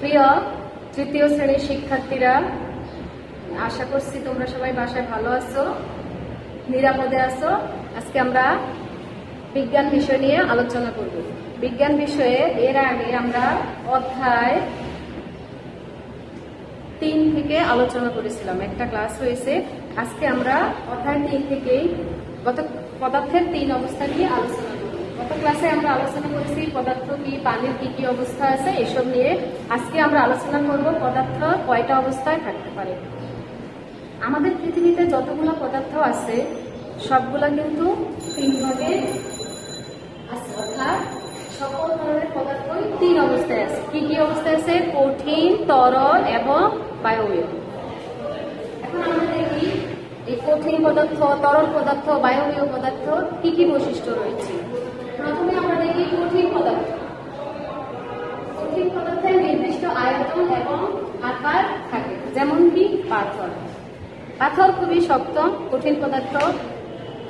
প্রিয় তৃতীয় শ্রেণির শিক্ষার্থীরা, আশা করছি তোমরা সবাই বাসায় ভালো আছো, নিরাপদে আছো। আজকে আমরা বিজ্ঞান বিষয় নিয়ে আলোচনা করব। বিজ্ঞান বিষয়ে এর আগে আমরা অধ্যায় তিন থেকে আলোচনা করেছিলাম। একটা ক্লাস হয়েছে। আজকে আমরা অধ্যায় তিন থেকেই গত পদার্থের তিন অবস্থা নিয়ে আলোচনা গত ক্লাসে আমরা আলোচনা করেছি পদার্থ কি, পানির কি কি অবস্থা আছে, এসব নিয়ে। আজকে আমরা আলোচনা করব পদার্থ কয়টা অবস্থায় থাকতে পারে। আমাদের পৃথিবীতে যতগুলো পদার্থ আছে, সবগুলা কিন্তু তিন ভাগে আছে। অর্থাৎ সকল ধরনের পদার্থই তিন অবস্থায় আছে। কি কি অবস্থায় আছে? কঠিন, তরল এবং বায়বীয়। এখন আমরা দেখি এই কঠিন পদার্থ, তরল পদার্থ, বায়বীয় পদার্থ কি কি বৈশিষ্ট্য রয়েছে। প্রথমে আমরা দেখি কঠিন পদার্থ। কঠিন পদার্থের নির্দিষ্ট আয়তন এবং আকার থাকে, যেমন কি পাথর। পাথর খুবই শক্ত, কঠিন পদার্থ।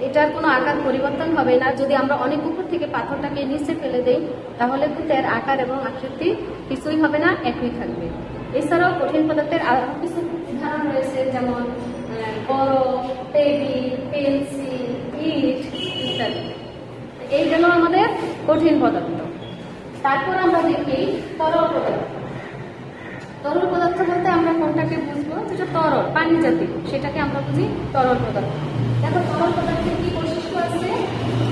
এটার কোনো আকার পরিবর্তন হবে না। যদি আমরা অনেক উপর থেকে পাথরটাকে নিচে ফেলে দেই, তাহলে কিন্তু এর আকার এবং আকৃতি কিছুই হবে না, একই থাকবে। এছাড়াও কঠিন পদার্থের আরও কিছু উদাহরণ রয়েছে, যেমন বরফ, টেবিল পেন্সিল ইট ইত্যাদি এই গেল আমাদের কঠিন পদার্থ। তারপর আমরা দেখি তরল পদার্থ। তরল পদার্থ বলতে আমরা কোনটাকে বুঝব? যেটা তরল, পানি জাতীয়। সেটাকে আমরা বুঝি তরল পদার্থ। দেখো, তরল পদার্থের কি বৈশিষ্ট্য আছে?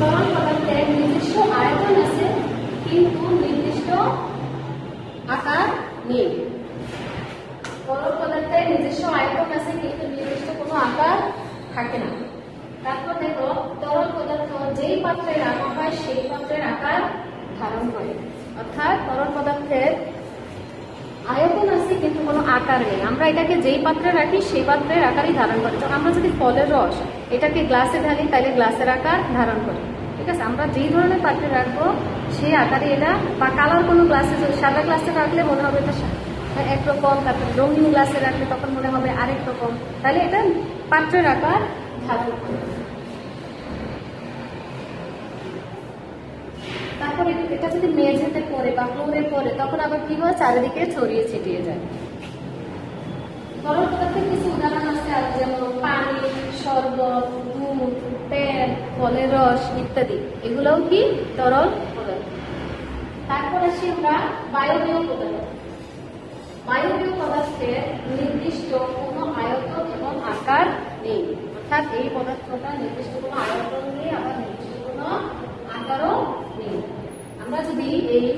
তরল পদার্থের নির্দিষ্ট আয়তন আছে, কিন্তু নির্দিষ্ট আকার নেই। তরল পদার্থের নিজস্ব আয়তন আছে, কিন্তু নির্দিষ্ট কোনো আকার থাকে না। তারপর দেখো, তরল পাত্রে রাখা হয়, সেই পাত্রের আকার ধারণ করে। অর্থাৎ তরল পদার্থের আয়তন আছে, কিন্তু কোনো আকার নেই। আমরা এটাকে যেই পাত্রে রাখি, সেই পাত্রের আকারই ধারণ করে। যেমন আমরা যদি ফলের রস এটাকে গ্লাসে ঢালি, তাহলে গ্লাসের আকার ধারণ করে। ঠিক আছে? আমরা যেই ধরনের পাত্রে রাখব, সেই আকারে এটা বা কালার কোনো গ্লাসে সাদা গ্লাসে রাখলে মনে হবে এটা সা- একরকম তারপরে রঙিন গ্লাসে রাখলে তখন মনে হবে আরেক রকম। তাহলে এটা পাত্রের আকার ধারণ করে। তারপরে এটা যদি মেঝেতে পড়ে বা ফ্লোরে পড়ে, তখন আবার কি হয়? চারিদিকে ছড়িয়ে ছিটিয়ে যায়। কিছু উদাহরণ আছে যেমন পানি, শরবত, দুধ, তেল রস ইত্যাদি। এগুলোও কি? তরল তারপর আসি আমরা পদার্থের নির্দিষ্ট কোনো আয়তন এবং আকার নেই। অর্থাৎ এই পদার্থটা নির্দিষ্ট কোনো আয়তন নেই, আবার নির্দিষ্ট কোনো আকারও নেই। যদি এই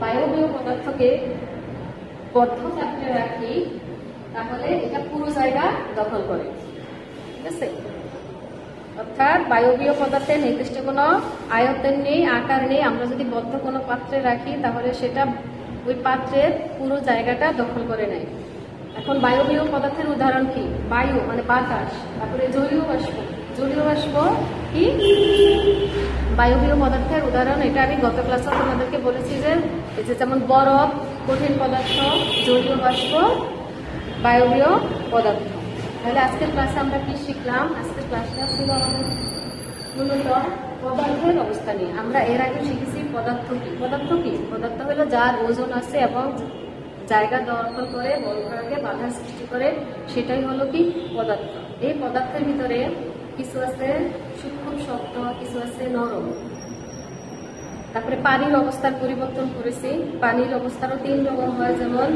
বায়বীয় পদার্থকে বদ্ধ পাত্রে রাখি, তাহলে এটা পুরো জায়গা দখল করে। ঠিক আছে? অর্থাৎ বায়বীয় পদার্থের নির্দিষ্ট কোনো আয়তন নেই, আকার নেই, আমরা যদি বদ্ধ কোনো পাত্রে রাখি, তাহলে সেটা ওই পাত্রের পুরো জায়গাটা দখল করে নেয়। এখন বায়বীয় পদার্থের উদাহরণ কি? বায়ু মানে বাতাস, তারপরে জলীয় বাষ্প। জলীয় বাষ্প কি? বায়বীয় পদার্থের উদাহরণ, এটা আমি গত ক্লাসে তোমাদেরকে বলেছি যে যে যেমন বরফ, কঠিন পদার্থ, জলীয় বাষ্প, বায়বীয় পদার্থ। তাহলে আজকের ক্লাসে আমরা কি শিখলাম? আজকের ক্লাসটা ছিল মূলত পদার্থের অবস্থা নিয়ে। আমরা এর আগে শিখেছি পদার্থ কি? পদার্থ কি? পদার্থ হলো যার ওজন আছে এবং জায়গা দখল করে বলভাগে বাধার সৃষ্টি করে, সেটাই হলো কি? পদার্থ। এই পদার্থের ভিতরে কিছু আছে সূক্ষ্ম শক্ত, কিছু আছে নরম। তারপরে পানির অবস্থার পরিবর্তন করেছি। পানির অবস্থারও তিন রকম হয়, যেমন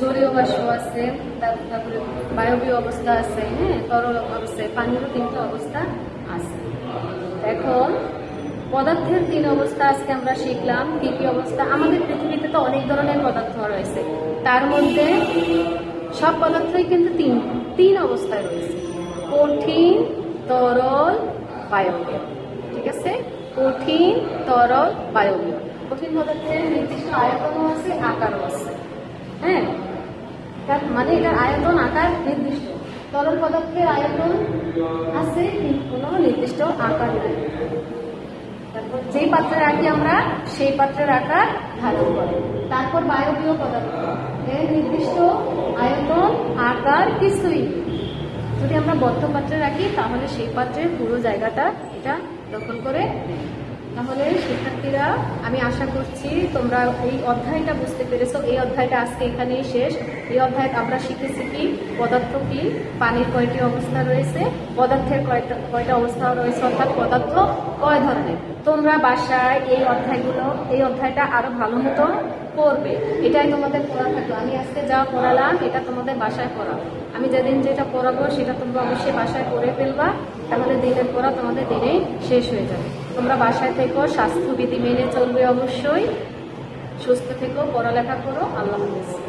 জলীয় বাষ্প আছে তারপরে বায়বীয় অবস্থা আছে হ্যাঁ তরল আছে পানিরও তিনটা অবস্থা আছে। এখন পদার্থের তিন অবস্থা আজকে আমরা শিখলাম, কি কি অবস্থা। আমাদের পৃথিবীতে তো অনেক ধরনের পদার্থ রয়েছে। তার মধ্যে সব পদার্থই কিন্তু তিন তিন অবস্থায় রয়েছে। কঠিন তরল বায়বীয়, ঠিক আছে? কঠিন তরল বায়বীয়। কঠিন পদার্থের নির্দিষ্ট আয়তনও আছে, আকারও আছে। হ্যাঁ? তার মানে এটার আয়তন, আকার নির্দিষ্ট। তরল পদার্থের আয়তন আছে কোনো নির্দিষ্ট আকার নেই। তারপর যেই পাত্রে রাখি আমরা, সেই পাত্রের আকার ধারণ করে। তারপর বায়বীয় পদার্থ। এর নির্দিষ্ট আয়তন, আকার কিছুই। যদি আমরা বদ্ধ পাত্রে রাখি তাহলে সেই পাত্রের পুরো জায়গাটা এটা দখল করে তাহলে শিক্ষার্থীরা, আমি আশা করছি তোমরা এই অধ্যায়টা বুঝতে পেরেছ। এই অধ্যায়টা আজকে এখানেই শেষ। এই অধ্যায় আমরা শিখেছি কি, পদার্থ কি, পানির কয়টি অবস্থা রয়েছে, পদার্থের কয়টা কয়টা অবস্থা রয়েছে, অর্থাৎ পদার্থ কয় ধরনের। তোমরা বাসায় এই অধ্যায়গুলো, এই অধ্যায়টা আরও ভালো মতো পড়বে। এটাই তোমাদের পড়া থাকল। আমি আজকে যা পড়ালাম, এটা তোমাদের বাসায় পড়াবো আমি যেদিন যেটা পড়াবো, সেটা তোমরা অবশ্যই বাসায় পড়ে ফেলবা। তাহলে দিনের পড়া তোমাদের দিনেই শেষ হয়ে যাবে। তোমরা বাসায় থেকো স্বাস্থ্যবিধি মেনে চলবে অবশ্যই। সুস্থ থেকো পড়ালেখা করো আল্লাহ হাফিজ।